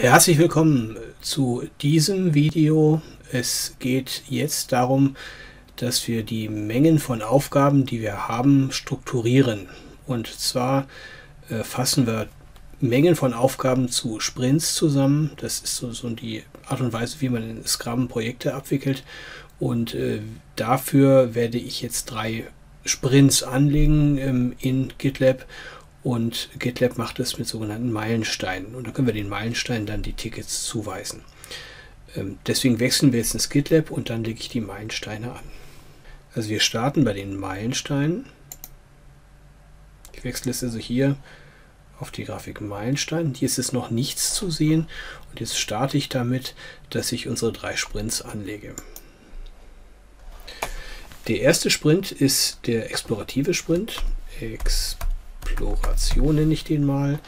Herzlich willkommen zu diesem Video. Es geht jetzt darum, dass wir die Mengen von Aufgaben, die wir haben, strukturieren. Und zwar äh, fassen wir Mengen von Aufgaben zu Sprints zusammen. Das ist so, so die Art und Weise, wie man in Scrum Projekte abwickelt. Und äh, dafür werde ich jetzt drei Sprints anlegen ähm, in GitLab und GitLab macht es mit sogenannten Meilensteinen. Und da können wir den Meilensteinen dann die Tickets zuweisen. Ähm, deswegen wechseln wir jetzt ins GitLab und dann lege ich die Meilensteine an. Also wir starten bei den Meilensteinen. Ich wechsle es also hier auf die Grafik Meilenstein. Hier ist es noch nichts zu sehen. Und jetzt starte ich damit, dass ich unsere drei Sprints anlege. Der erste Sprint ist der explorative Sprint. Explorative Exploration nenne ich den mal.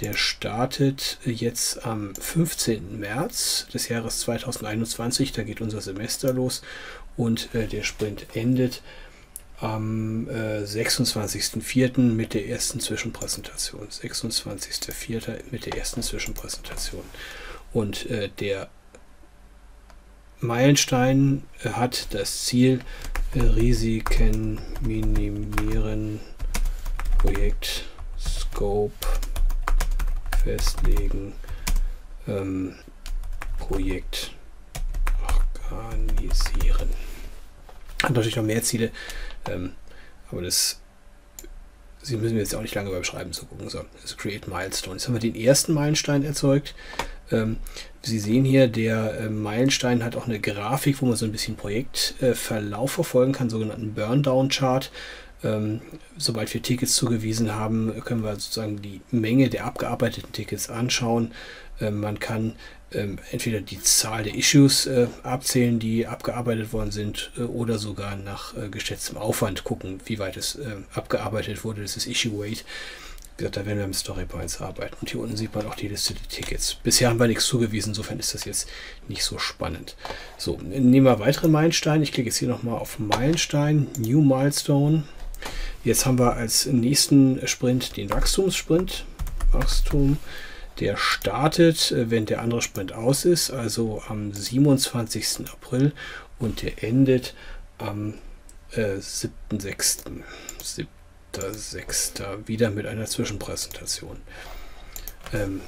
Der startet jetzt am 15. März des Jahres 2021. Da geht unser Semester los und äh, der Sprint endet am äh, 26.04. mit der ersten Zwischenpräsentation. 26.04. mit der ersten Zwischenpräsentation. Und äh, der Meilenstein äh, hat das Ziel, äh, Risiken minimieren Projekt Scope festlegen, ähm, Projekt organisieren. Hat natürlich noch mehr Ziele, ähm, aber das Sie müssen jetzt auch nicht lange beim Schreiben zu gucken. So, das Create Milestone. Jetzt haben wir den ersten Meilenstein erzeugt. Ähm, Sie sehen hier, der äh, Meilenstein hat auch eine Grafik, wo man so ein bisschen Projektverlauf äh, verfolgen kann, sogenannten Burndown-Chart. Ähm, sobald wir Tickets zugewiesen haben, können wir sozusagen die Menge der abgearbeiteten Tickets anschauen. Ähm, man kann ähm, entweder die Zahl der Issues äh, abzählen, die abgearbeitet worden sind, äh, oder sogar nach äh, geschätztem Aufwand gucken, wie weit es äh, abgearbeitet wurde. Das ist Issue Weight. Wie gesagt, da werden wir mit Storypoints arbeiten. Und hier unten sieht man auch die Liste der Tickets. Bisher haben wir nichts zugewiesen, insofern ist das jetzt nicht so spannend. So, nehmen wir weitere Meilensteine. Ich klicke jetzt hier nochmal auf Meilenstein, New Milestone. Jetzt haben wir als nächsten Sprint den Wachstumssprint. Wachstum, der startet, äh, wenn der andere Sprint aus ist, also am 27. April und der endet am äh, 7.6. 7.6. wieder mit einer Zwischenpräsentation. Ähm,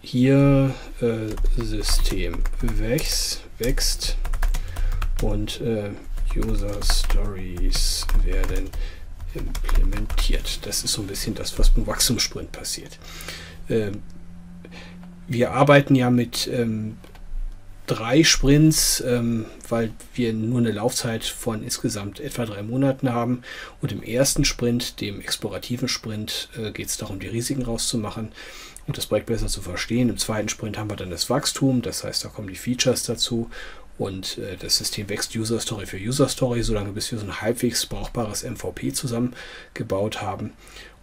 hier äh, System wächst, wächst und äh, User Stories werden implementiert. Das ist so ein bisschen das, was beim Wachstumssprint passiert. Ähm, wir arbeiten ja mit ähm, drei Sprints, ähm, weil wir nur eine Laufzeit von insgesamt etwa drei Monaten haben. Und im ersten Sprint, dem explorativen Sprint, äh, geht es darum, die Risiken rauszumachen und das Projekt besser zu verstehen. Im zweiten Sprint haben wir dann das Wachstum, das heißt, da kommen die Features dazu und äh, das System wächst User Story für User Story, solange bis wir so ein halbwegs brauchbares MVP zusammengebaut haben.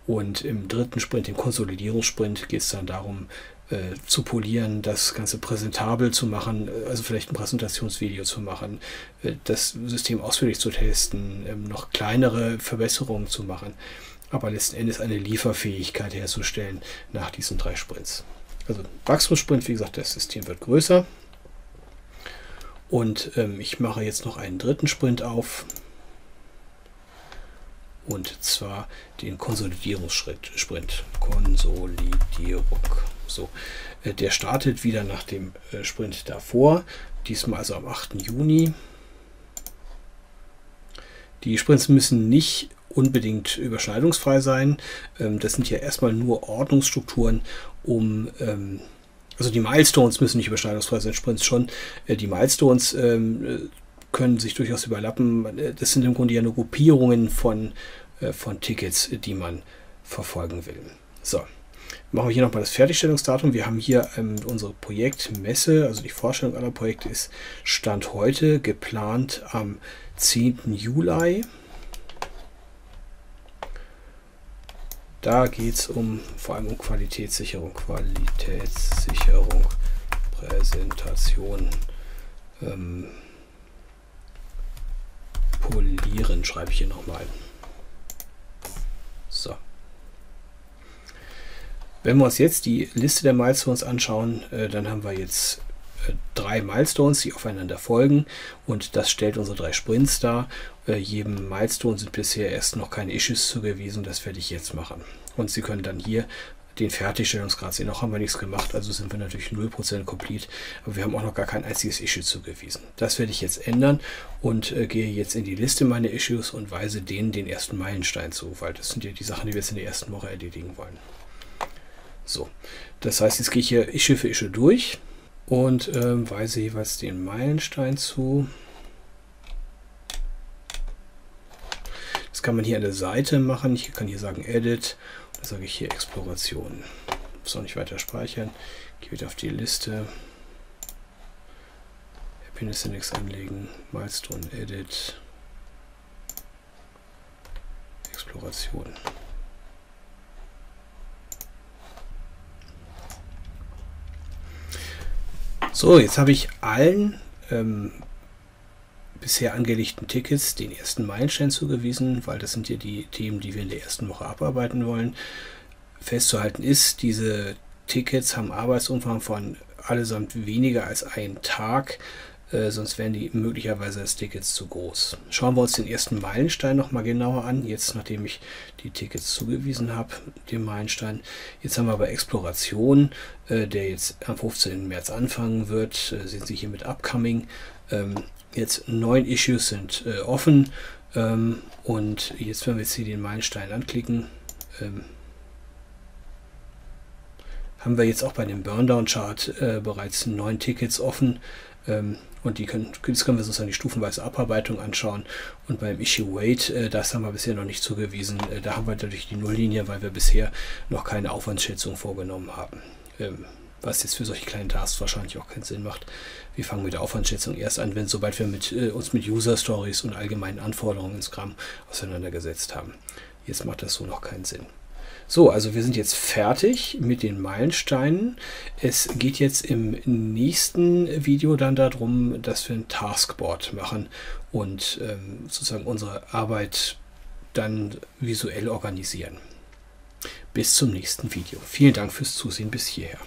Und im dritten Sprint, dem Konsolidierungssprint, geht es dann darum, äh, zu polieren, das Ganze präsentabel zu machen, äh, also vielleicht ein Präsentationsvideo zu machen, äh, das System ausführlich zu testen, ähm, noch kleinere Verbesserungen zu machen, aber letzten Endes eine Lieferfähigkeit herzustellen nach diesen drei Sprints. Also Wachstumssprint, wie gesagt, das System wird größer, und ähm, ich mache jetzt noch einen dritten Sprint auf. Und zwar den Konsolidierungsschritt, Sprint. Konsolidierung. So, äh, der startet wieder nach dem äh, Sprint davor. Diesmal also am 8. Juni. Die Sprints müssen nicht unbedingt überschneidungsfrei sein. Ähm, das sind ja erstmal nur Ordnungsstrukturen, um ähm, also die Milestones müssen nicht überschneidungsfrei sein, Sprints schon. Äh, die Milestones ähm, äh, können sich durchaus überlappen. Äh, das sind im Grunde ja nur Gruppierungen von, von Tickets, die man verfolgen will. So, machen wir hier nochmal das Fertigstellungsdatum. Wir haben hier ähm, unsere Projektmesse, also die Vorstellung aller Projekte ist Stand heute geplant am 10. Juli. Da geht es um vor allem um Qualitätssicherung, Qualitätssicherung, Präsentation, ähm, polieren, schreibe ich hier nochmal. So. Wenn wir uns jetzt die Liste der Milestones anschauen, äh, dann haben wir jetzt drei Milestones, die aufeinander folgen und das stellt unsere drei Sprints dar. Äh, jedem Milestone sind bisher erst noch keine Issues zugewiesen, das werde ich jetzt machen. Und Sie können dann hier den Fertigstellungsgrad sehen. Noch haben wir nichts gemacht, also sind wir natürlich 0% complete, aber wir haben auch noch gar kein einziges Issue zugewiesen. Das werde ich jetzt ändern und äh, gehe jetzt in die Liste meiner Issues und weise denen den ersten Meilenstein zu, weil das sind ja die Sachen, die wir jetzt in der ersten Woche erledigen wollen. So, das heißt, jetzt gehe ich hier Issue für Issue durch und ähm, weise jeweils den Meilenstein zu. Das kann man hier an der Seite machen. Ich kann hier sagen Edit sage ich hier Exploration. Muss auch nicht weiter speichern. Gehe wieder auf die Liste. Happiness Index anlegen. Milestone Edit. Exploration. So, jetzt habe ich allen ähm, bisher angelegten Tickets den ersten Meilenstein zugewiesen, weil das sind ja die Themen, die wir in der ersten Woche abarbeiten wollen. Festzuhalten ist, diese Tickets haben Arbeitsumfang von allesamt weniger als einen Tag, äh, sonst wären die möglicherweise als Tickets zu groß. Schauen wir uns den ersten Meilenstein noch mal genauer an, jetzt nachdem ich die Tickets zugewiesen habe, den Meilenstein. Jetzt haben wir aber Exploration, äh, der jetzt am 15. März anfangen wird, äh, sehen Sie hier mit Upcoming. Ähm, Jetzt neun Issues sind äh, offen ähm, und jetzt, wenn wir jetzt hier den Meilenstein anklicken, ähm, haben wir jetzt auch bei dem Burndown-Chart äh, bereits neun Tickets offen. Ähm, und die können, jetzt können wir uns dann die stufenweise Abarbeitung anschauen. Und beim Issue Weight, äh, das haben wir bisher noch nicht zugewiesen. Äh, da haben wir natürlich die Nulllinie, weil wir bisher noch keine Aufwandsschätzung vorgenommen haben. Ähm, was jetzt für solche kleinen Tasks wahrscheinlich auch keinen Sinn macht. Wir fangen mit der Aufwandschätzung erst an, wenn sobald wir mit, äh, uns mit User Stories und allgemeinen Anforderungen in Scrum auseinandergesetzt haben. Jetzt macht das so noch keinen Sinn. So, also wir sind jetzt fertig mit den Meilensteinen. Es geht jetzt im nächsten Video dann darum, dass wir ein Taskboard machen und ähm, sozusagen unsere Arbeit dann visuell organisieren. Bis zum nächsten Video. Vielen Dank fürs Zusehen bis hierher.